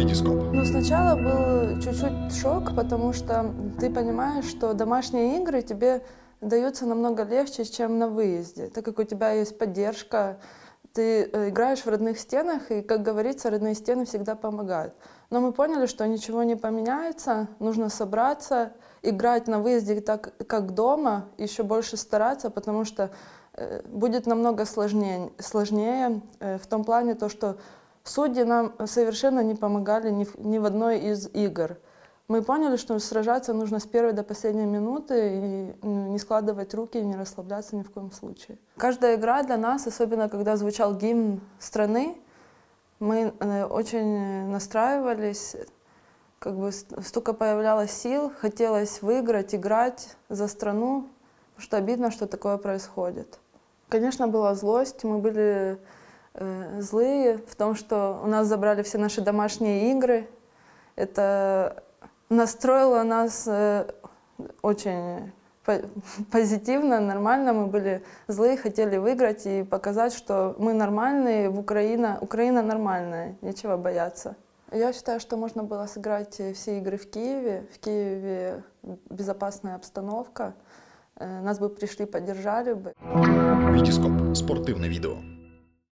Витископ. Ну, сначала был чуть-чуть шок, потому что ты понимаешь, что домашние игры тебе даются намного легче, чем на выезде, так как у тебя есть поддержка, ты э, играешь в родных стенах, и, как говорится, родные стены всегда помогают. Но мы поняли, что ничего не поменяется, нужно собраться, играть на выезде так, как дома, еще больше стараться, потому что э, будет намного сложнее, сложнее э, в том плане, то, что судьи нам совершенно не помогали ни в, ни в одной из игр. Мы поняли, что сражаться нужно с первой до последней минуты и ну, не складывать руки, не расслабляться ни в коем случае. Каждая игра для нас, особенно когда звучал гимн страны, мы э, очень настраивались, как бы столько появлялось сил, хотелось выиграть, играть за страну, потому что обидно, что такое происходит. Конечно, была злость, мы были злые в том, что у нас забрали все наши домашние игры. Это настроило нас э, очень позитивно, нормально. Мы были злые, хотели выиграть и показать, что мы нормальные, в Украина, Украина нормальная, нечего бояться. Я считаю, что можно было сыграть все игры в Киеве. В Киеве безопасная обстановка. Э, нас бы пришли, поддержали бы. Витископ. Спортивне відео.